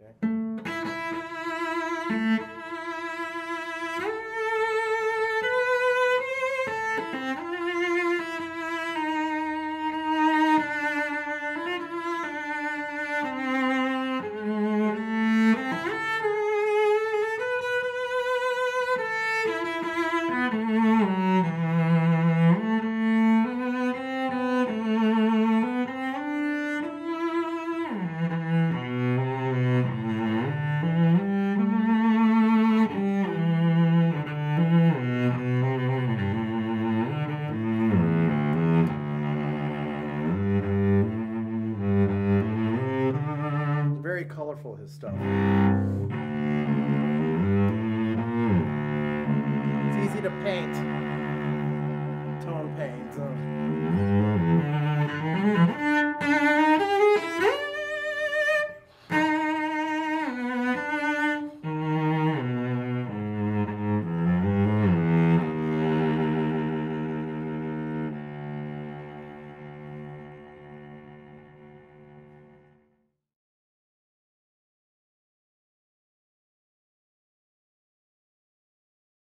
Okay. Very colorful, his stuff. It's easy to paint. Tone paint. so-